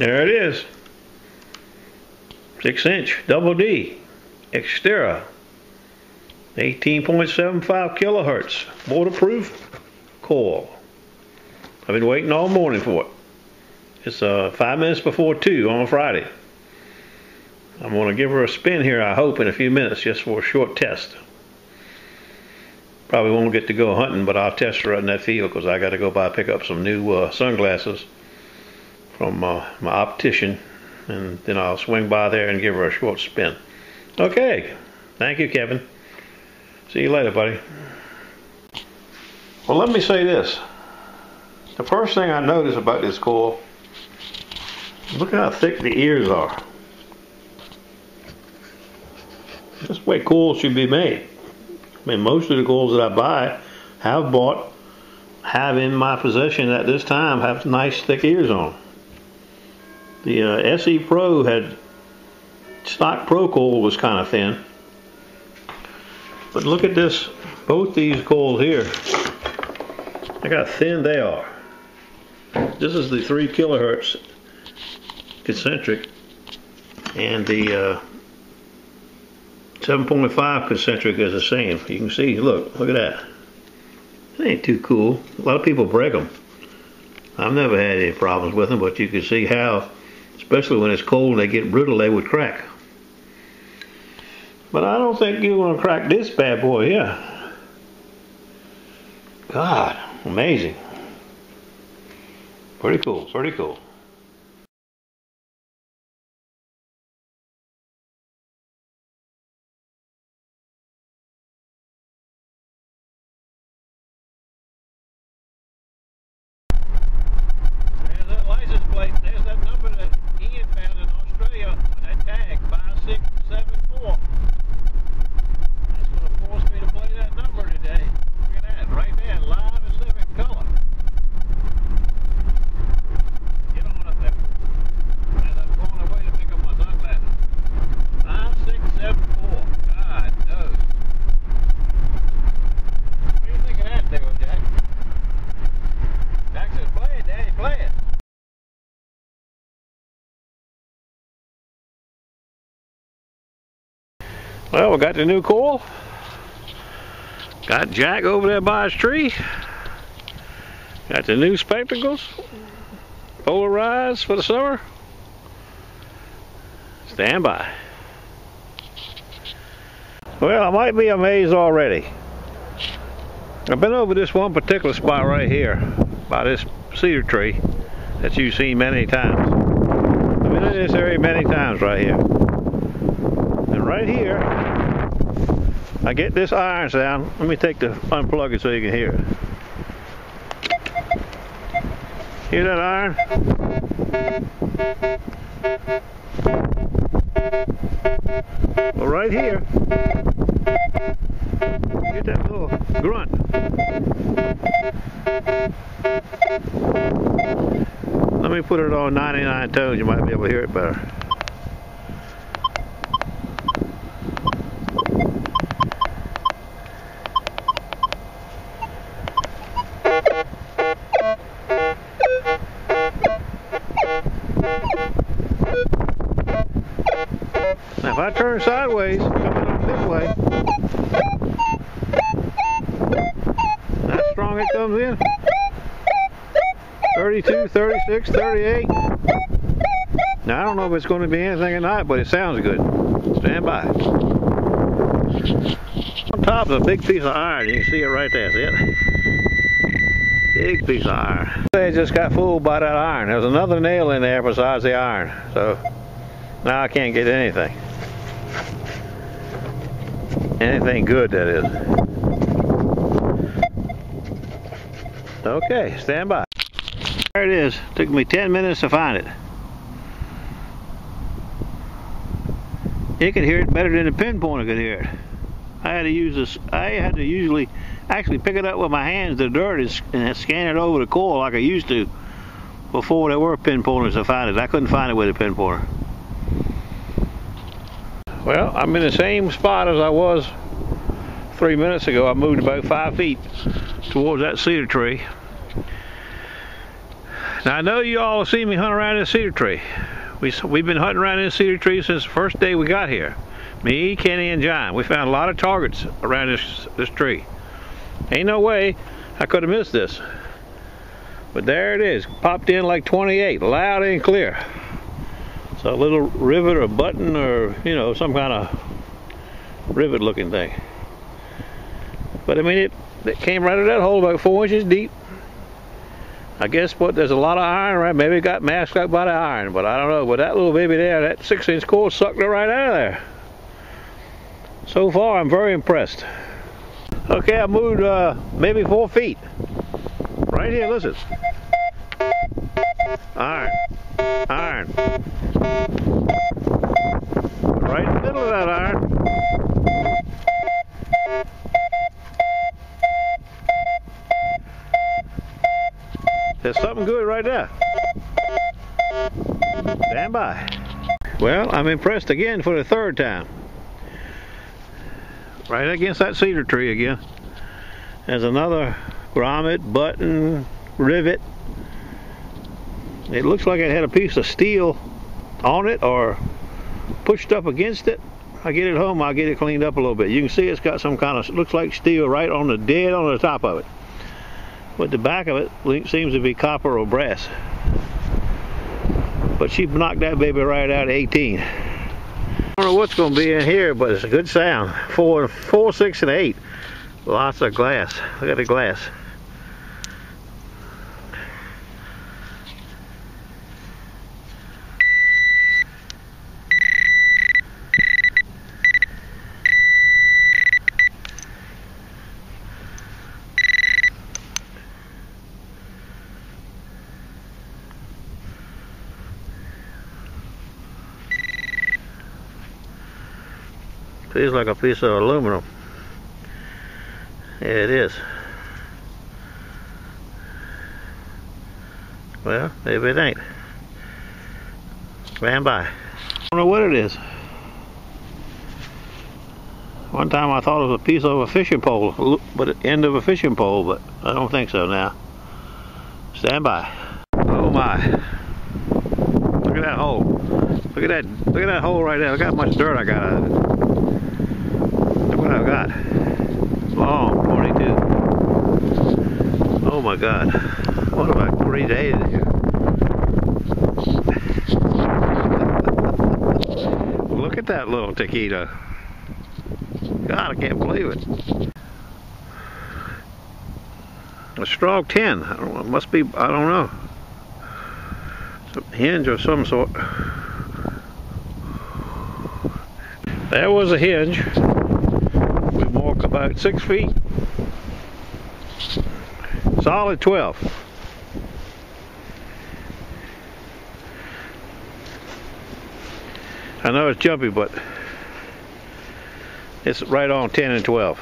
There it is. Six inch, double D, Xterra. 18.75 kilohertz, waterproof coil. I've been waiting all morning for it. It's uh, five minutes before two on Friday. I'm going to give her a spin here, I hope, in a few minutes, just for a short test. Probably won't get to go hunting, but I'll test her out in that field because I got to go by pick up some new uh, sunglasses from uh, my optician, and then I'll swing by there and give her a short spin. Okay, thank you, Kevin. See you later, buddy. Well, let me say this. The first thing I notice about this coil, look how thick the ears are. This way coils should be made. I mean, most of the coils that I buy, have bought, have in my possession at this time, have nice thick ears on. The uh, SE Pro had, stock Pro coil was kind of thin. But look at this, both these coils here. Look how thin they are. This is the 3 kilohertz concentric and the uh, 7.5 concentric is the same. You can see, look, look at that. It ain't too cool. A lot of people break them. I've never had any problems with them, but you can see how, especially when it's cold and they get brittle, they would crack. But I don't think you're going to crack this bad boy here. God, amazing. Pretty cool, pretty cool. There's that license plate. There's that number that Ian found in Australia. That tag, 5674. That's going to force me to play that number today. Look at that, right there, live and living color. Get on up there. As I'm going away to pick up my sunglasses. 5674. God knows. What do you think of that, there, Jack? Jack says, play it, Daddy, play it. Well, we got the new coil. Got Jack over there by his tree. Got the new spectacles. Polarized for the summer. Stand by. Well, I might be amazed already. I've been over this one particular spot right here by this cedar tree that you've seen many times. I've been in this area many times right here. Right here, I get this iron sound. Let me take the unplug it so you can hear it. Hear that iron? Well, right here, get that little grunt. Let me put it on 99 tones, you might be able to hear it better. Turn sideways, coming up this way, that's strong it comes in. 32, 36, 38. Now I don't know if it's going to be anything or not, but it sounds good. Stand by. On top of a big piece of iron, you can see it right there, see it? Big piece of iron. They just got fooled by that iron. There's another nail in there besides the iron. So now I can't get anything. Anything good, that is. Okay, stand by. There it is. Took me 10 minutes to find it. It could hear it better than the pinpointer could hear it. I had to use this. I had to usually actually pick it up with my hands, the dirt, is- and scan it over the coil like I used to before there were pinpointers to find it. I couldn't find it with a pinpointer. Well, I'm in the same spot as I was three minutes ago. I moved about five feet towards that cedar tree. Now I know you all have seen me hunt around this cedar tree. We, we've been hunting around this cedar tree since the first day we got here. Me, Kenny, and John. We found a lot of targets around this, this tree. Ain't no way I could have missed this. But there it is, popped in like 28, loud and clear. So a little rivet or button or, you know, some kind of rivet looking thing. But I mean, it, it came right out of that hole about four inches deep. I guess what there's a lot of iron right? Maybe it got masked up by the iron but I don't know. But that little baby there that six inch core sucked it right out of there. So far I'm very impressed. Okay I moved uh, maybe four feet. Right here listen iron iron right in the middle of that iron There's something good right there. Stand by. Well, I'm impressed again for the third time. Right against that cedar tree again. There's another grommet, button, rivet. It looks like it had a piece of steel on it or pushed up against it. I get it home, I'll get it cleaned up a little bit. You can see it's got some kind of, looks like steel right on the dead on the top of it. But the back of it seems to be copper or brass. But she knocked that baby right out at 18. I don't know what's going to be in here, but it's a good sound. Four, four, six, and eight. Lots of glass. Look at the glass. Feels like a piece of aluminum. Yeah, it is. Well, maybe it ain't. Stand by. I don't know what it is. One time I thought it was a piece of a fishing pole, but end of a fishing pole, but I don't think so now. Stand by. Oh my. Look at that hole. Look at that look at that hole right there. Look how much dirt I got out of it. What I've got. Long 22. Oh my god. What a great day here. Look at that little taquito. God, I can't believe it. A strong 10. I don't know, it must be, I don't know. Some hinge of some sort. There was a hinge. About six feet. Solid 12. I know it's jumpy, but it's right on 10 and 12.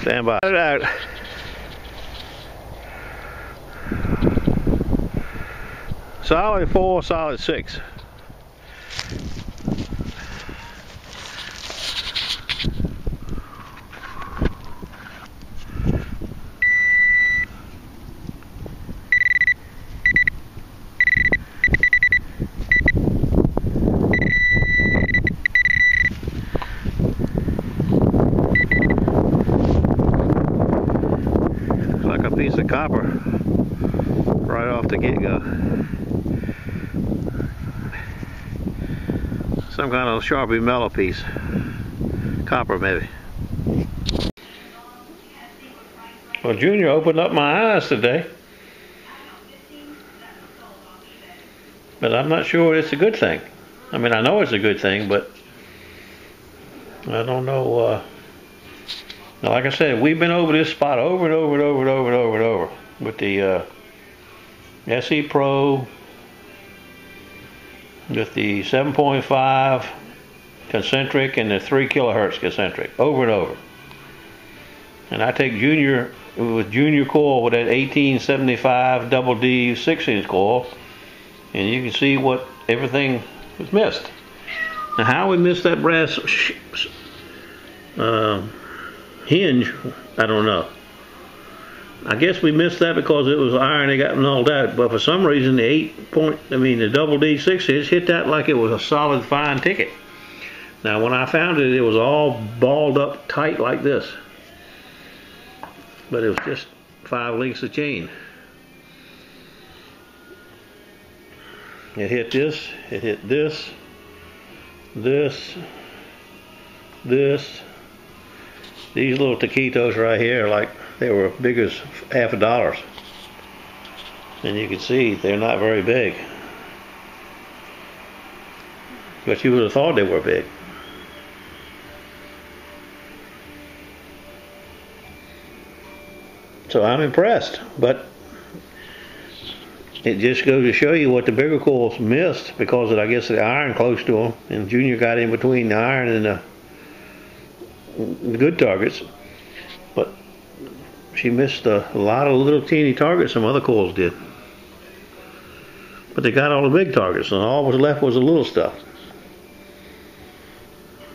Stand by. It out. Solid 4, solid 6. like right off the get-go. Some kind of Sharpie mellow piece. Copper maybe. Well, Junior opened up my eyes today. But I'm not sure it's a good thing. I mean, I know it's a good thing, but I don't know. Uh, now, like I said, we've been over this spot over and over and over and over and over and over with the uh, SE Pro, with the 7.5 concentric and the 3 kilohertz concentric over and over. And I take junior with junior coil with that 1875 double D 6 inch coil, and you can see what everything was missed. Now, how we missed that brass uh, hinge, I don't know. I guess we missed that because it was iron they got nulled out. But for some reason, the eight point, I mean, the double D six sixes hit that like it was a solid fine ticket. Now, when I found it, it was all balled up tight like this. But it was just five links of chain. It hit this, it hit this, this, this. These little taquitos right here, like they were big as half a dollars. And you can see they're not very big. But you would have thought they were big. So I'm impressed, but it just goes to show you what the bigger coils missed because of, I guess, the iron close to them. And Junior got in between the iron and the good targets. But she missed a, lot of little teeny targets some other coils did. But they got all the big targets, and all was left was the little stuff.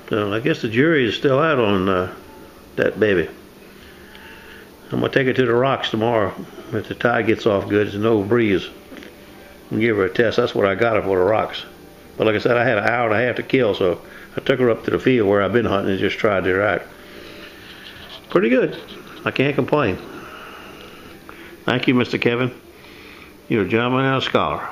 So I guess the jury is still out on uh, that baby. I'm gonna take it to the rocks tomorrow if the tide gets off good. It's no breeze. And give her a test. That's what I got her for the rocks. But like I said, I had an hour and a half to kill, so I took her up to the field where I've been hunting and just tried her out. Pretty good. I can't complain. Thank you, Mr. Kevin. You're a gentleman and a scholar.